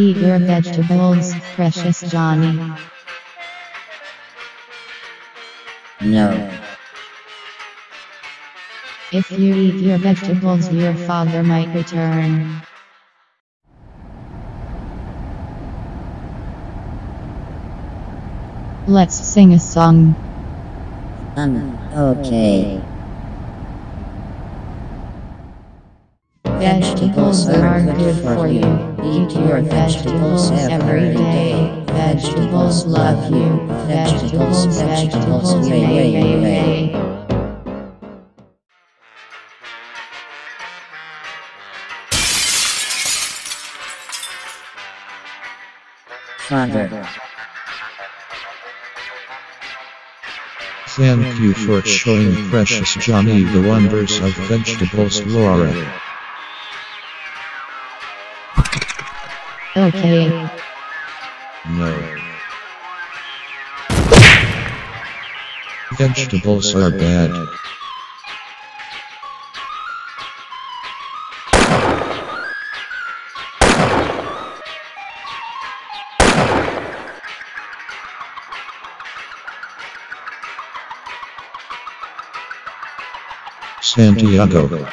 Eat your vegetables, precious Johnny. No. If you eat your vegetables, your father might return. Let's sing a song. Um, okay. Vegetables are good for you. Eat your vegetables every day. Vegetables love you. Vegetables, vegetables, yay, yay, yay. Father. Thank you for showing precious Johnny the wonders of vegetables lore. Okay. No. Vegetables are bad. Santiago.